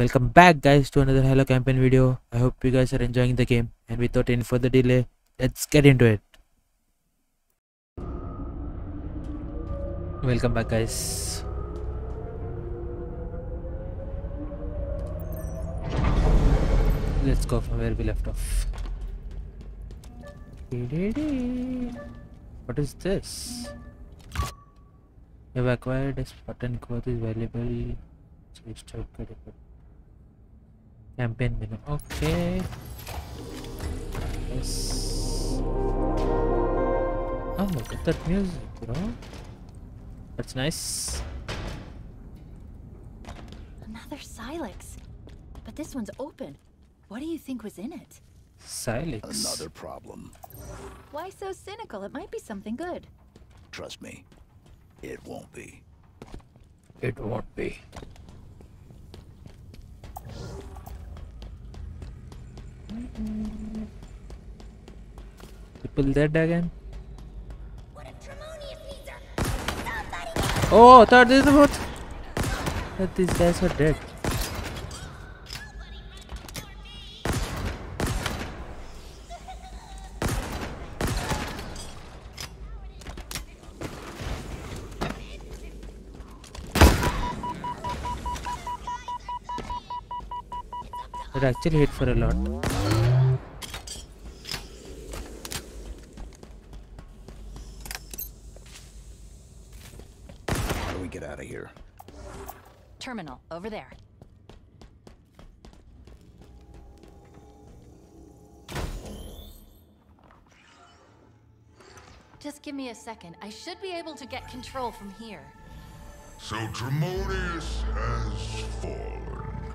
Welcome back guys to another Halo campaign video. I hope you guys are enjoying the game and without any further delay, let's get into it. Welcome back guys. Let's go from where we left off. What is this? You have acquired a Spartan cloth is valuable. So it's critical. Campaign menu. Okay. Yes. Oh, look at that music, bro. That's nice. Another Silex. But this one's open. What do you think was in it? Silex. Another problem. Why so cynical? It might be something good. Trust me, it won't be. It won't be. People dead again? Oh, I thought this was that these guys were dead. It actually hit for a lot. Over there. Just give me a second. I should be able to get control from here. So Tremonius has fallen,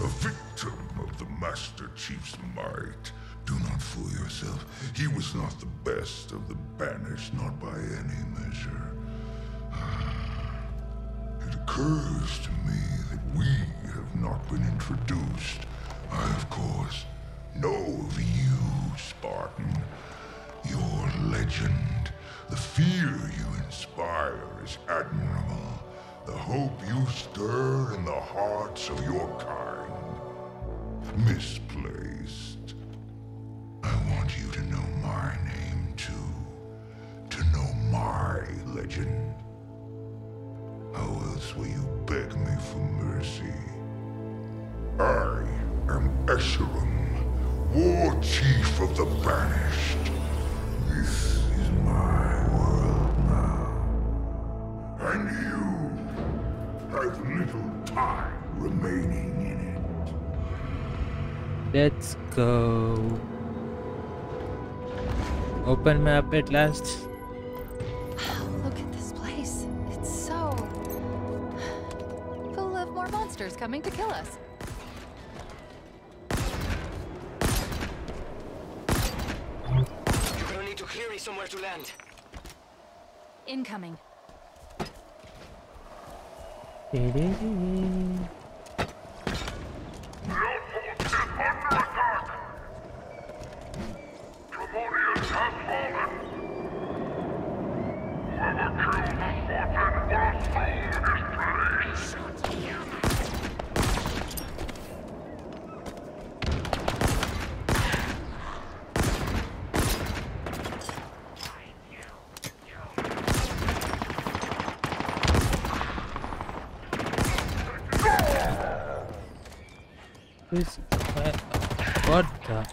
a victim of the Master Chief's might. Do not fool yourself. He was not the best of the banished, not by any measure. It occurs to me that we have not been introduced. I, of course, know of you, Spartan. Your legend, the fear you inspire is admirable. The hope you stir in the hearts of your kind. Misplaced. I want you to know my name too. To know my legend. Else you beg me for mercy? I am Escharum, War Chief of the Banished. This is my world now. And you have little time remaining in it. Let's go. Open map at last. Coming to kill us. You're gonna need to clear me somewhere to land. Incoming. Tremonius has fallen. Whoever killed the Spartan will fall in his place. Uh, what the?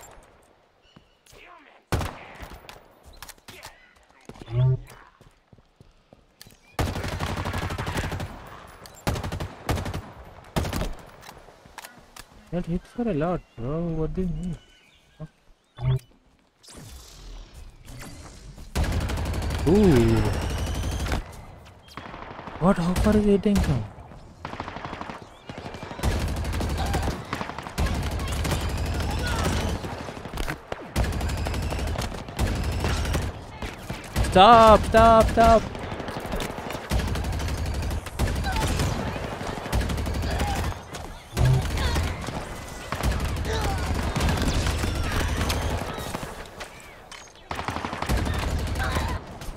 That hit for a lot, bro. What do you mean? Ooh. What? How far is it hitting from? Stop, stop, stop.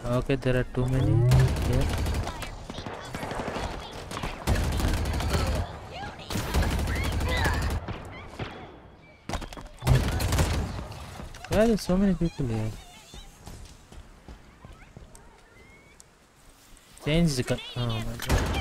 Okay, there are too many here. Why are there so many people here? Change the gun. Oh my god.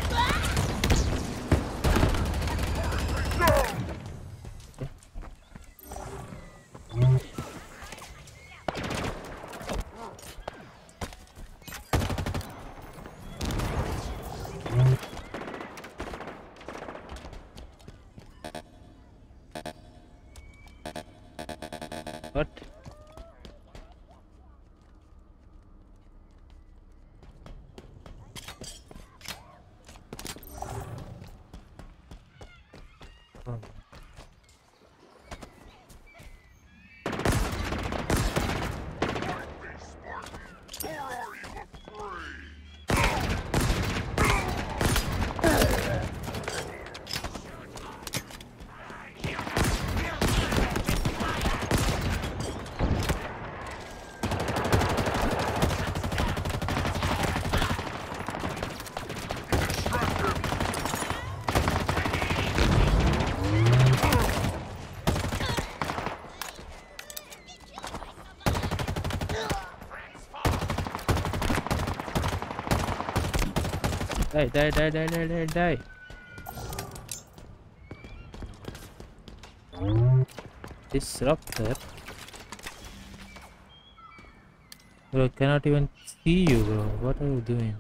Die, die, die, die, die, die, die. Disruptor. Bro, I cannot even see you, bro. What are you doing?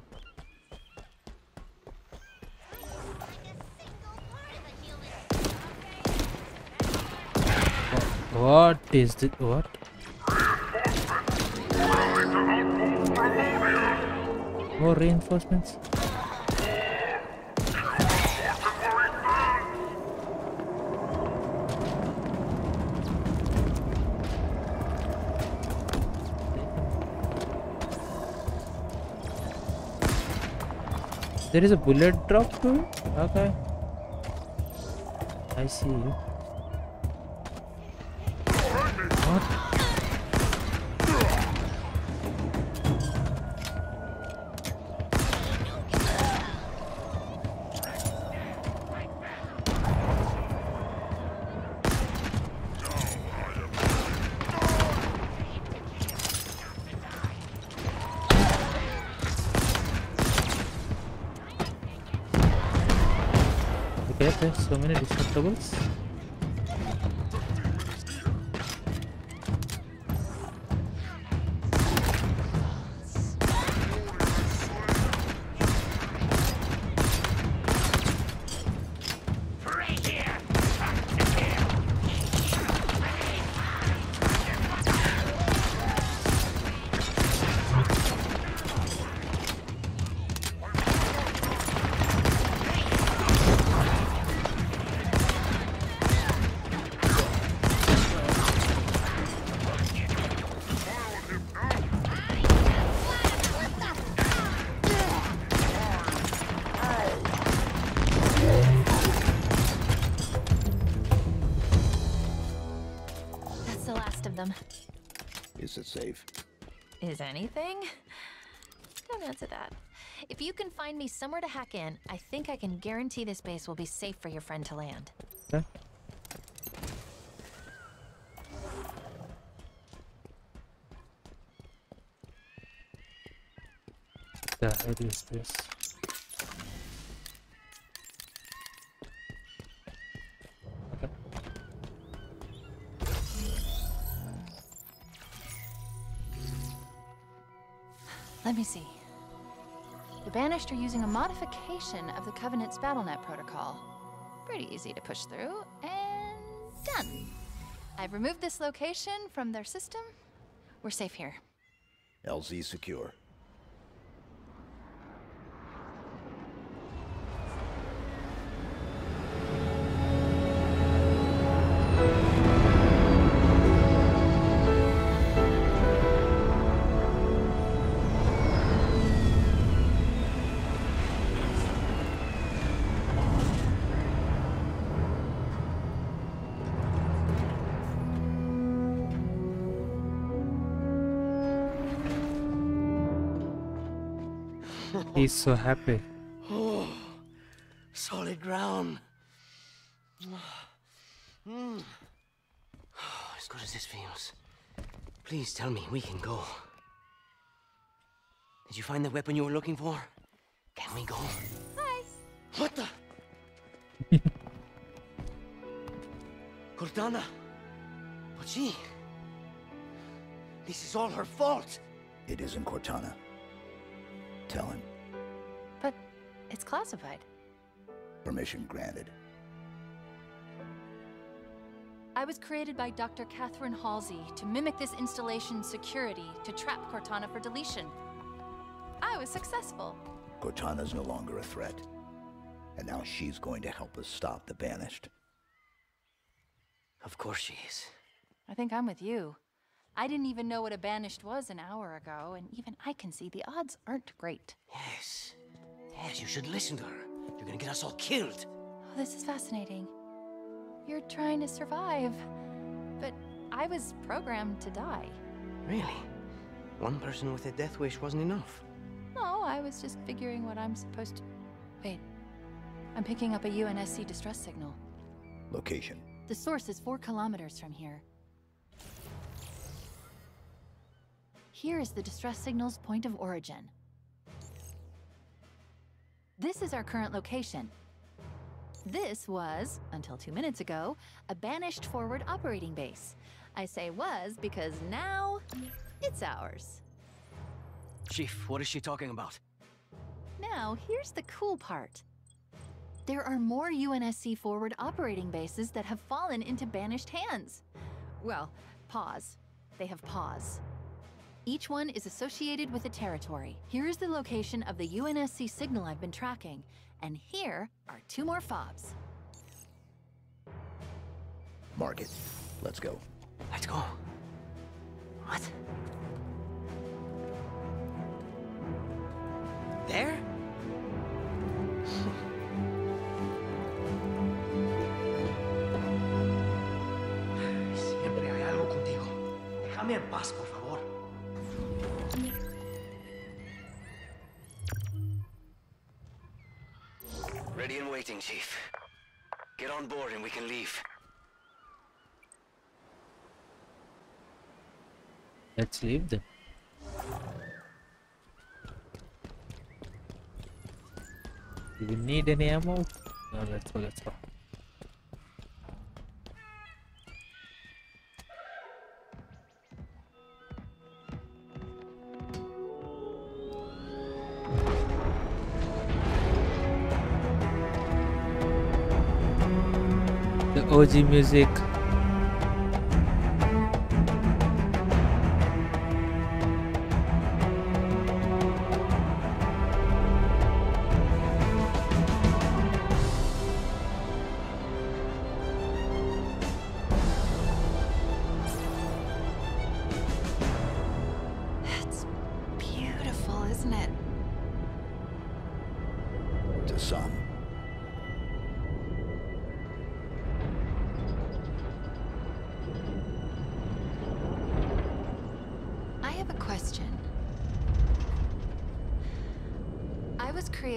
What is this? What? More reinforcements? There is a bullet drop too? Okay. I see there's so safe? Is anything? Don't answer that. If you can find me somewhere to hack in, I think I can guarantee this base will be safe for your friend to land. Okay. The hell is this? Let me see. The Banished are using a modification of the Covenant's BattleNet protocol. Pretty easy to push through, and done. I've removed this location from their system. We're safe here. LZ secure. He's so happy. Oh, solid ground. Mm. As good as this feels. Please tell me we can go. Did you find the weapon you were looking for? Can we go? Hi. What the? Cortana! But she... This is all her fault! It isn't Cortana. Tell him. But it's classified. Permission granted. I was created by Dr. Catherine Halsey to mimic this installation's security to trap Cortana for deletion. I was successful. Cortana's no longer a threat. And now she's going to help us stop the Banished. Of course she is. I think I'm with you. I didn't even know what a banished was an hour ago, and even I can see the odds aren't great. Yes. Yes, you should listen to her. You're gonna get us all killed. Oh, this is fascinating. You're trying to survive, but I was programmed to die. Really? One person with a death wish wasn't enough. No, I was just figuring what I'm supposed to. Wait. I'm picking up a UNSC distress signal. Location. The source is four kilometers from here. Here is the distress signal's point of origin. This is our current location. This was, until two minutes ago, a banished forward operating base. I say was because now it's ours. Chief, what is she talking about? Now, here's the cool part. There are more UNSC forward operating bases that have fallen into banished hands. Well, pause. They have pause. Each one is associated with a territory. Here is the location of the UNSC signal I've been tracking, and here are two more fobs. Mark it. Let's go. Let's go. What? There? Siempre hay algo contigo. Déjame en paz, por favor. Ready and waiting, Chief. Get on board and we can leave. Let's leave them. Do we need any ammo? No, let's go, let's go. The music. It's beautiful, isn't it? To some.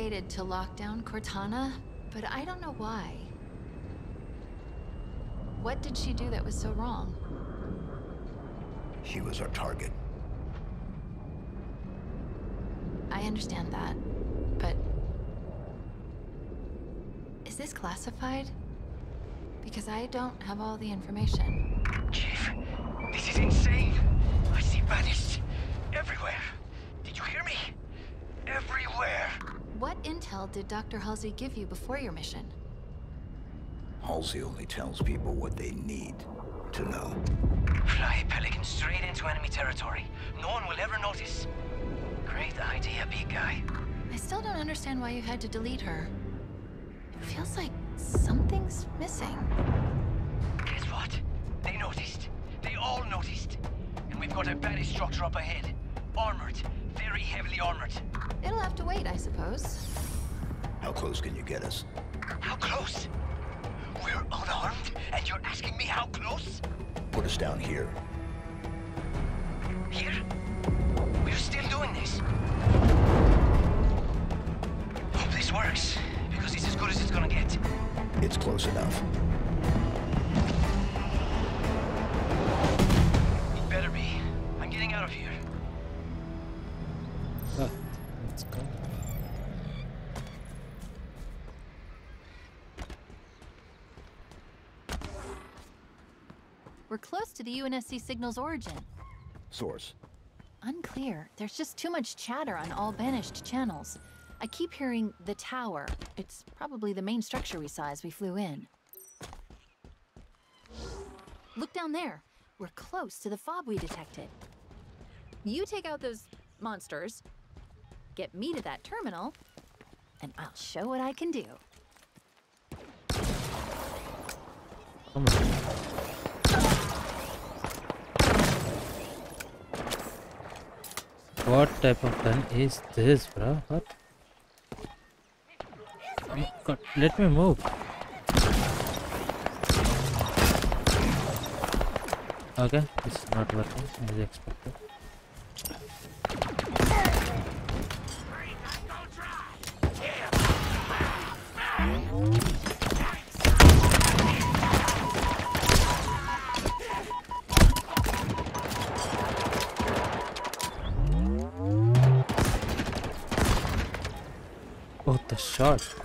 Created to lock down Cortana, but I don't know why. What did she do that was so wrong? She was our target. I understand that, but... Is this classified? Because I don't have all the information. Chief, this is insane. I see banished everywhere. Did you hear me? Everywhere. What intel did Dr. Halsey give you before your mission? Halsey only tells people what they need to know. Fly Pelican straight into enemy territory. No one will ever notice. Great idea, big guy. I still don't understand why you had to delete her. It feels like something's missing. Guess what? They noticed. They all noticed. And we've got a banished structure up ahead. Armored. Very heavily armored. It'll have to wait, I suppose. How close can you get us? How close? We're unarmed, and you're asking me how close? Put us down here. Here? We're still doing this. Hope this works, because it's as good as it's gonna get. It's close enough. It better be. I'm getting out of here. Oh, let's go. We're close to the UNSC signal's origin. Source. Unclear. There's just too much chatter on all banished channels. I keep hearing the tower. It's probably the main structure we saw as we flew in. Look down there. We're close to the fob we detected. You take out those monsters, get me to that terminal, and I'll show what I can do. Come on. What type of gun is this, bro? What? God, let me move. Okay, this is not working as expected. The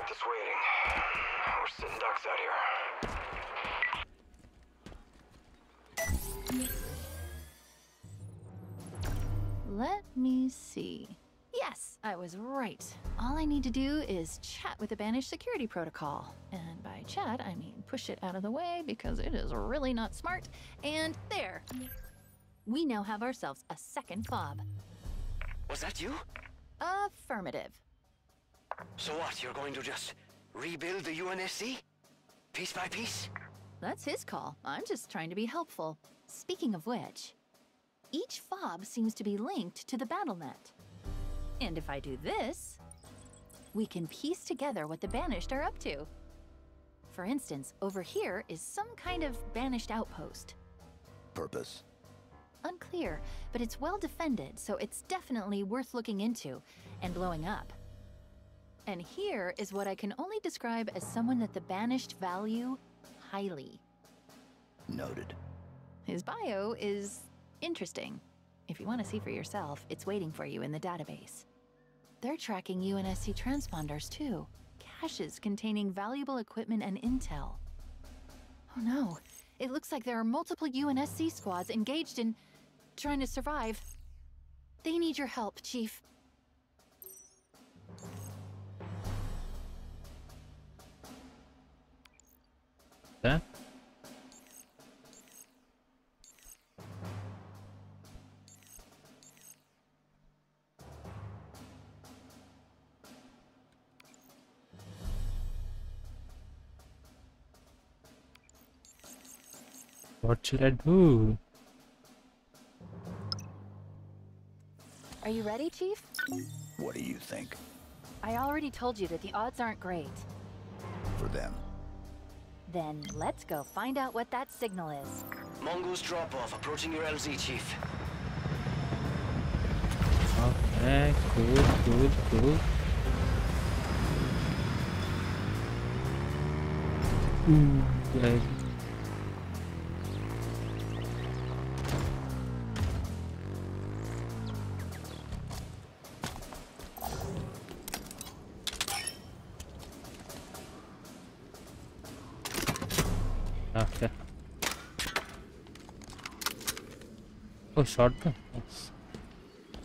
like this waiting. We're sitting ducks out here. Let me see. Yes, I was right. All I need to do is chat with the Banished security protocol. And by chat, I mean push it out of the way because it is really not smart. And there. We now have ourselves a second fob. Was that you? Affirmative. So what, you're going to just rebuild the UNSC? Piece by piece? That's his call. I'm just trying to be helpful. Speaking of which, each fob seems to be linked to the BattleNet. And if I do this, we can piece together what the Banished are up to. For instance, over here is some kind of Banished outpost. Purpose. Unclear, but it's well defended, so it's definitely worth looking into and blowing up. And here is what I can only describe as someone that the Banished value highly. Noted. His bio is interesting. If you want to see for yourself, it's waiting for you in the database. They're tracking UNSC transponders too, caches containing valuable equipment and intel. Oh no, it looks like there are multiple UNSC squads engaged in trying to survive. They need your help, Chief. Okay. What should I do? Are you ready, Chief? What do you think? I already told you that the odds aren't great. For them. Then let's go find out what that signal is. Mongoose drop off, approaching your LZ, Chief. Okay, cool, cool, cool. Ooh. Okay. Shotgun.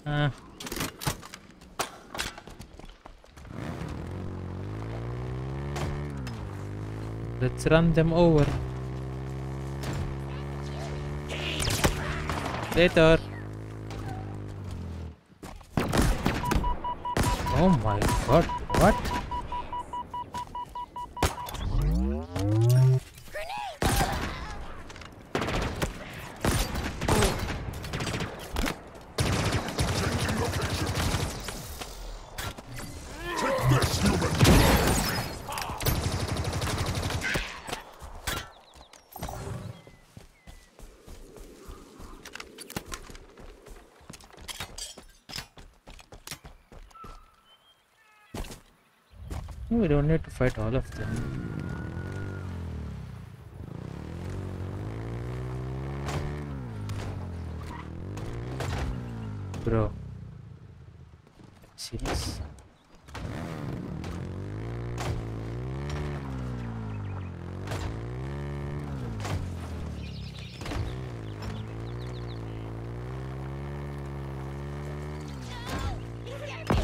Ah. Let's run them over. Later. Oh my god, what? We don't need to fight all of them. Bro. Serious?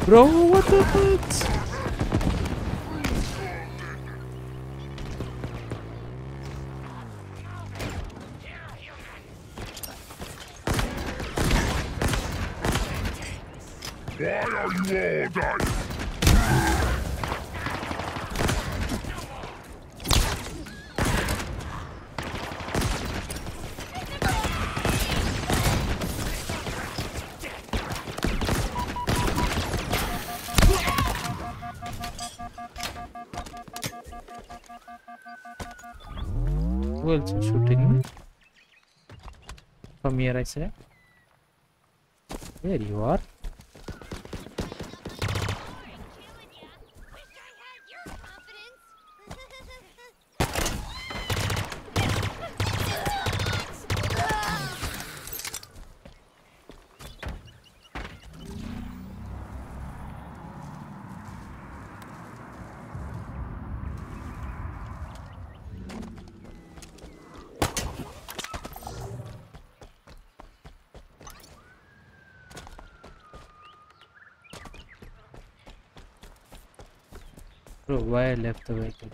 Bro, what the fuck? Why are dying? Who else is shooting me? From here, I say. There you are. Bro, why I left the vehicle?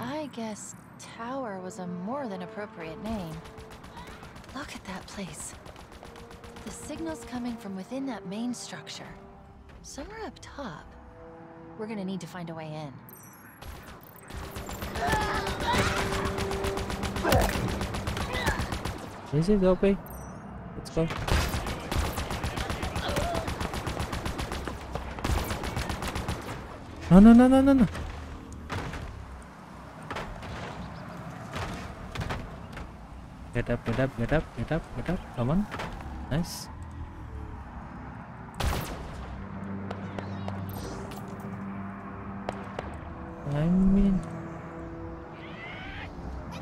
I guess Tower was a more than appropriate name. Look at that place. Signal's coming from within that main structure. Somewhere up top. We're gonna need to find a way in. Is it okay? Let's go. No, no, no, no, no, no. Get up, get up, get up, get up, get up. Come on. Nice. I mean,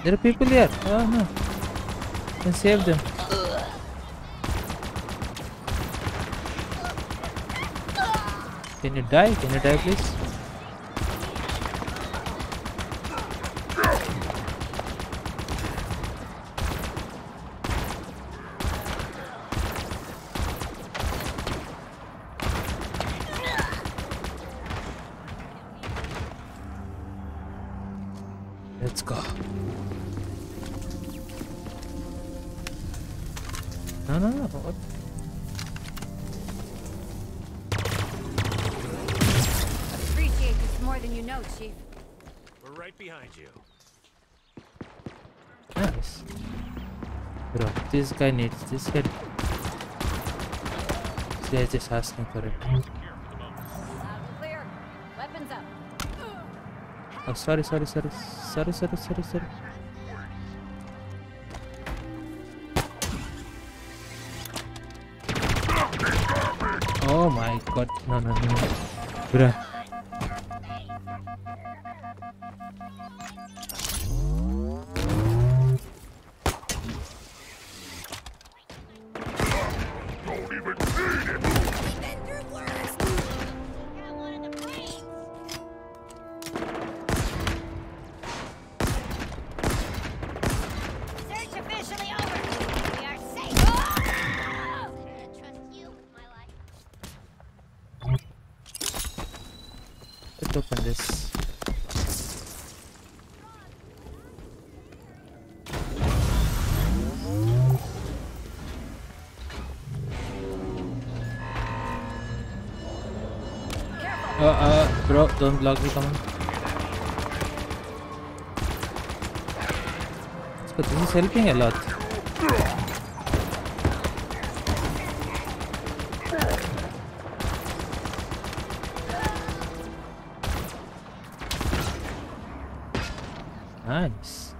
there are people here. Oh no. Can save them. Can you die? Can you die, please? Bro, this guy needs this guy. This guy is just asking for it. Oh, sorry, sorry, sorry, sorry, sorry, sorry, sorry. Oh my god, no, no, no. Bruh. One block भी common But this is helping a lot. Nice.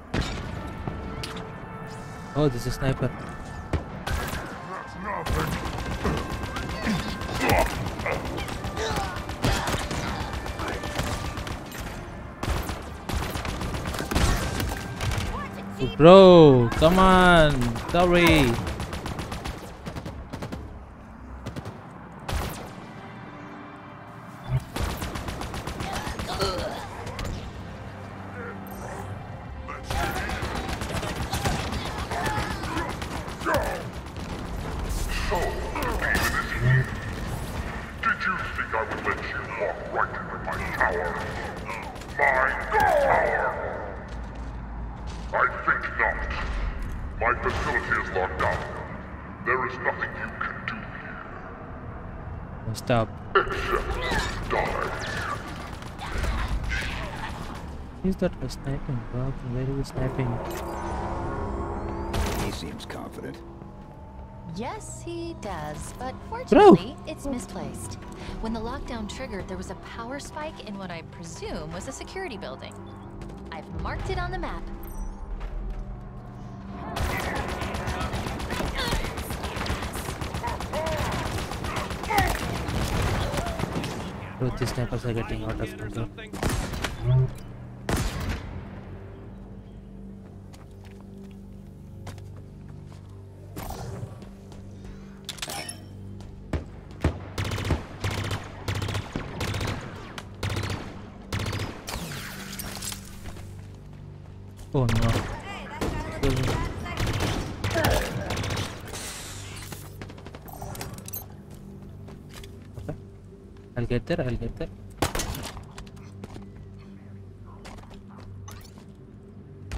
Oh, this is sniper. Bro, come on, sorry. Is that a sniping, bro? Where is he sniping? He seems confident. Yes, he does, but fortunately, it's misplaced. When the lockdown triggered, there was a power spike in what I presume was a security building. I've marked it on the map. Bro, these snipers are getting out of control. I'll get there, I'll get there.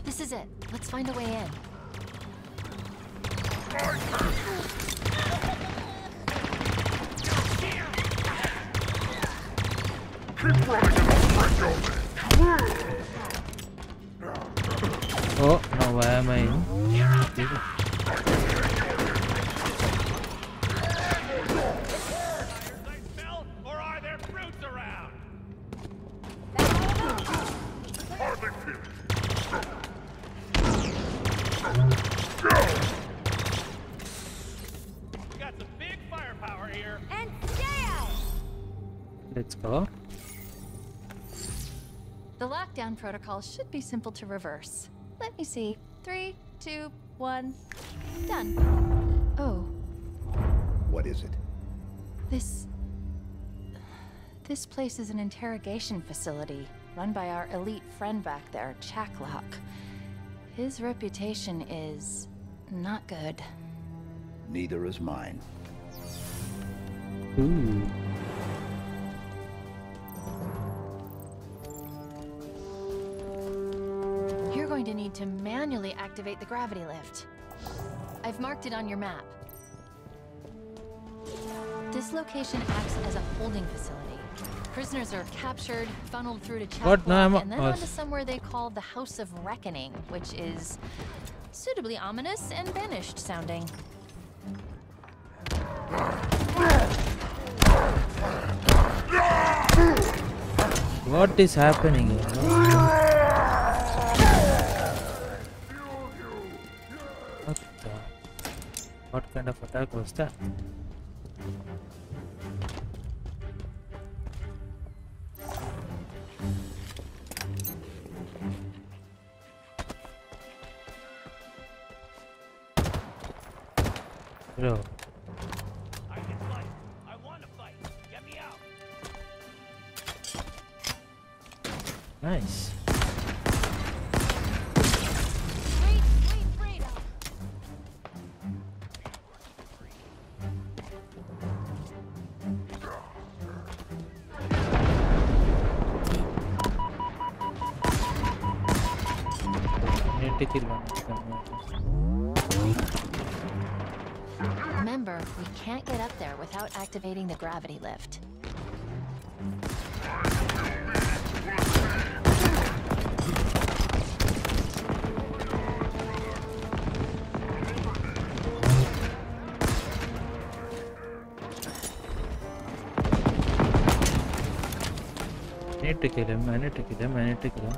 This is it. Let's find a way in. Keep running and I'll break your neck. Oh, no, why am I in? Nice smell, or are there fruits around? Hardly feel it. Go! We got some big firepower here. Let's go. The lockdown protocol should be simple to reverse. Let me see. Three, two, one. Done. Oh, What is it? this. This place is an interrogation facility run by our elite friend back there, Chak 'Lok. His reputation is not good. Neither is mine. Ooh. You're going to need to manually activate the gravity lift. I've marked it on your map. This location acts as a holding facility. Prisoners are captured, funneled through to What? No, and then onto somewhere they call the House of Reckoning, which is suitably ominous and banished sounding. What is happening? What the? What kind of attack was that? Bro, nice. Remember, we can't get up there without activating the gravity lift. Need to kill him. I need to kill him. I need to kill him.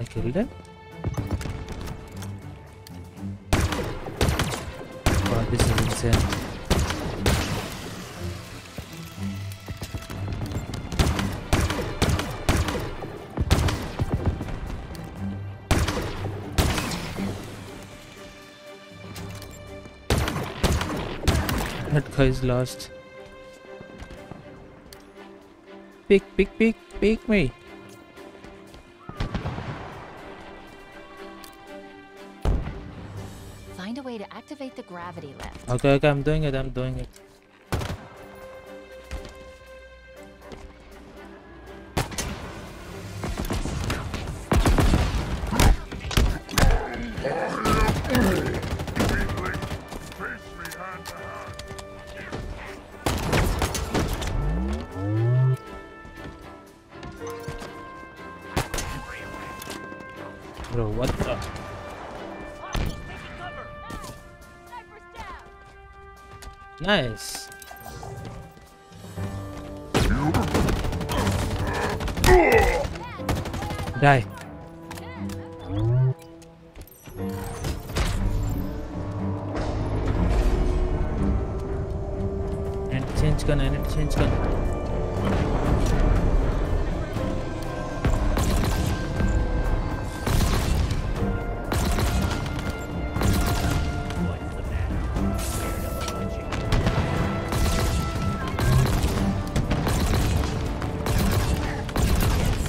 I killed him? Wow, this is insane. That guy is lost. Pick, pick, pick, pick me. Find a way to activate the gravity lift. Okay, okay, I'm doing it, I'm doing it.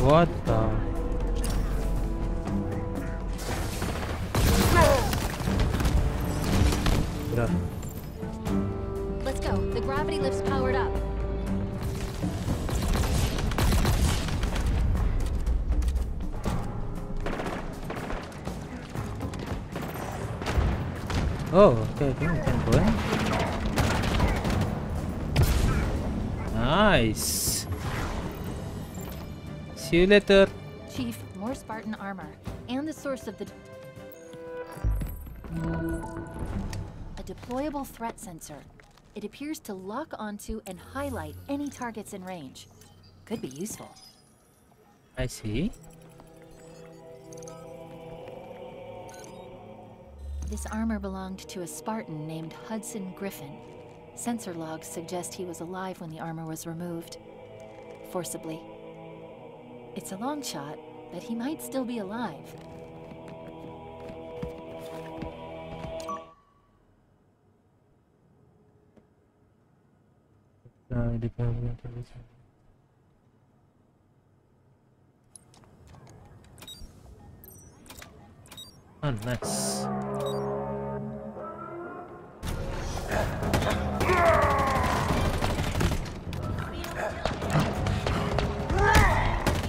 What you later. Chief, more Spartan armor. And the source of the... A deployable threat sensor. It appears to lock onto and highlight any targets in range. Could be useful. I see. This armor belonged to a Spartan named Hudson Griffin. Sensor logs suggest he was alive when the armor was removed. Forcibly. It's a long shot, but he might still be alive. Uh,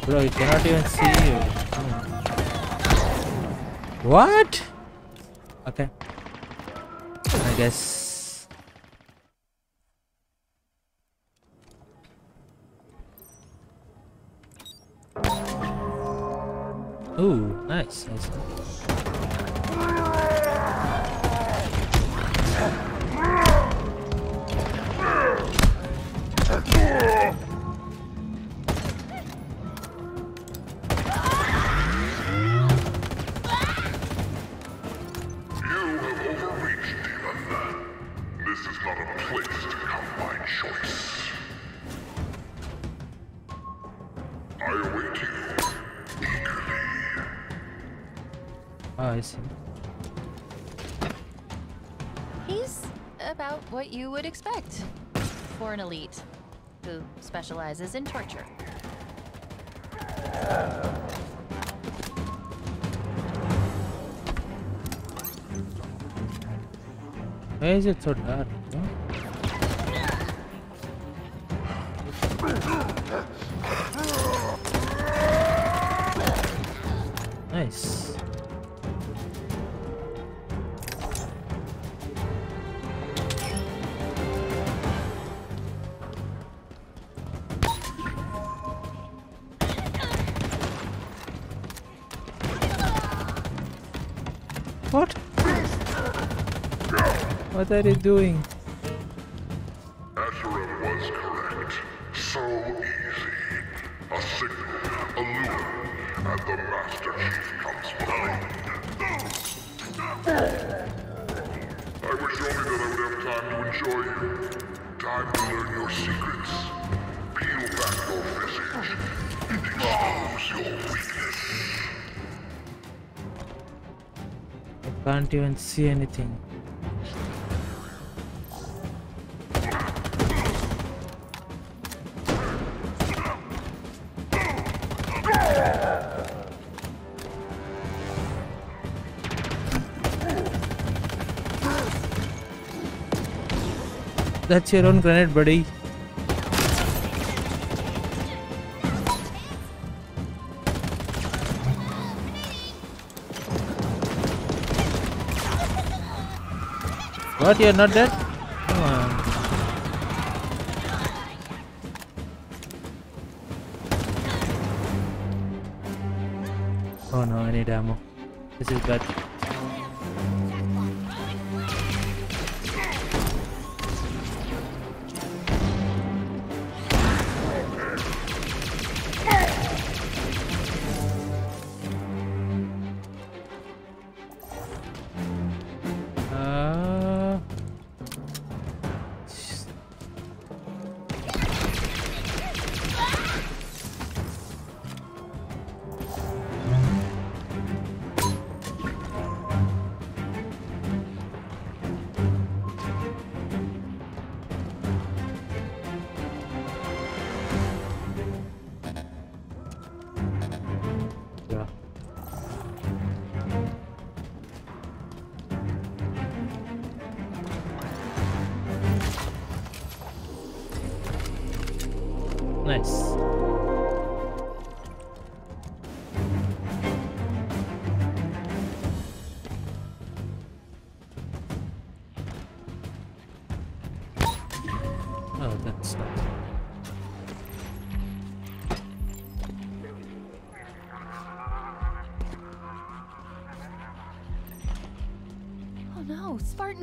Bro, you cannot even see you. What? Okay. I guess. Ooh, nice. nice. Specializes in torture. Why is it so dark? huh? What are you doing? Escharum was correct. So easy. A signal, a lure, and the Master Chief comes behind. I wish only that I would have time to enjoy you. Time to learn your secrets. Peel back your visage and expose your weakness. I can't even see anything. That's your own grenade, buddy. What? You're not dead? Come on. Oh no, I need ammo. This is bad.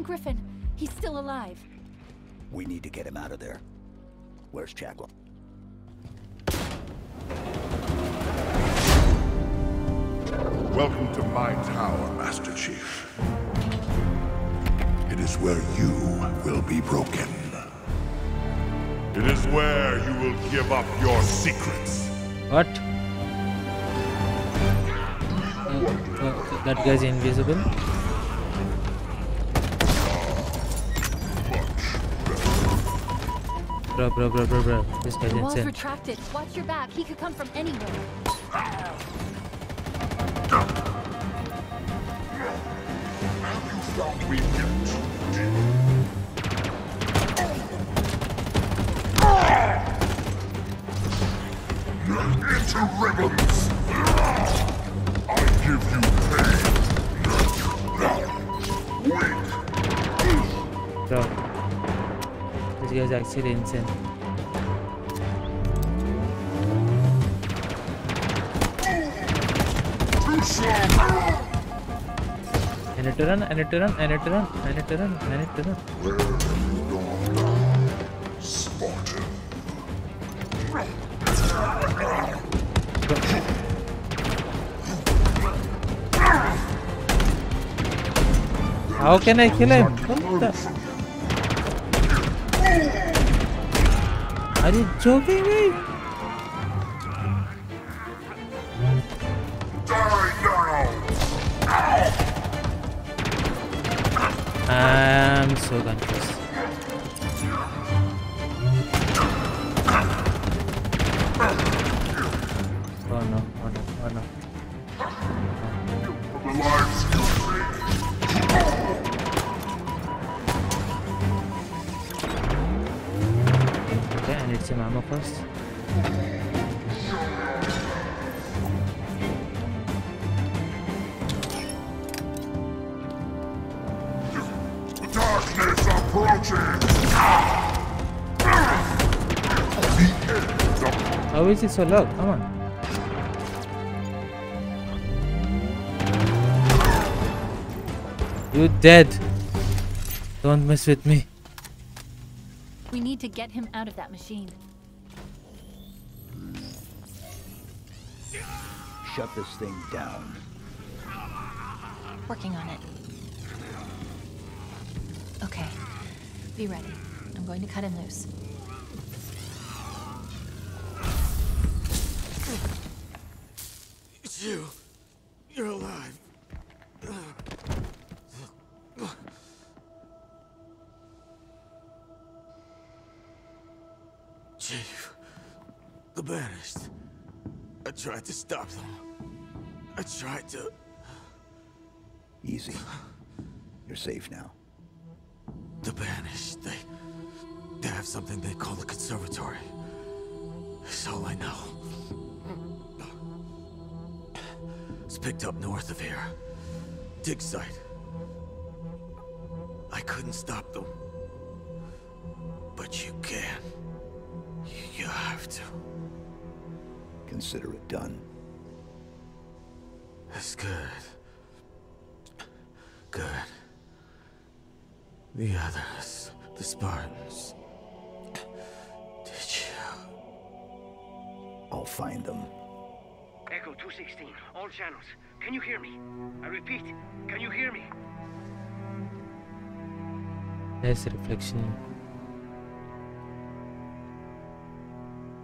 No, Griffin. He's still alive. We need to get him out of there. Where's Chak 'Lok? Welcome to my tower, Master Chief. It is where you will be broken. It is where you will give up your secrets. What? Uh, uh, that guy's invisible. Bro, bro, bro, bro, bro. This guy's The insane. retracted. Watch your back. He could come from anywhere. Found me yet. Into ribbons! I give you pain. Wait! Bro. This guy's actually insane. Too slow! I need to run, I need to run, I need to run, I need to run, I need to run. Where have you gone? Spartan. How can I kill him? अरे जो भी How is it so low? Come on. You dead. Don't mess with me. We need to get him out of that machine. shut this thing down. Working on it. Okay. Be ready. I'm going to cut him loose. You. You're alive. Chief, the banished. I tried to stop them. I tried to. Easy. You're safe now. The banished. They. They have something they call the conservatory. That's all I know. It's picked up north of here. Dig site. I couldn't stop them. But you can. You have to. Consider it done. That's good. Good. The others, the Spartans. Did you? I'll find them. Echo 216, all channels. Can you hear me? I repeat, can you hear me? There's reflection.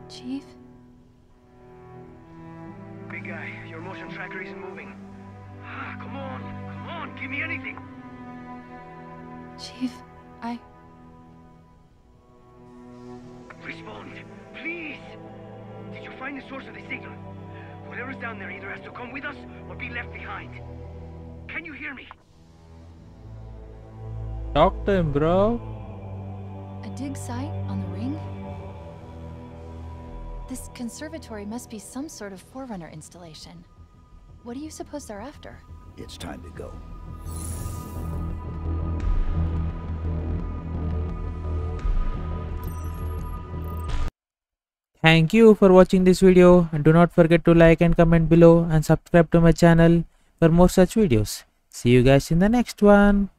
Chief? Big guy, your motion tracker isn't moving. Ah, come on, come on, give me anything. Chief, I. Respond, please. Did you find the source of the signal? Whatever's down there either has to come with us or be left behind. Can you hear me? Talk to him, bro. A dig site on the ring? This conservatory must be some sort of Forerunner installation. What do you suppose they're after? It's time to go. Thank you for watching this video and do not forget to like and comment below and subscribe to my channel for more such videos. See you guys in the next one.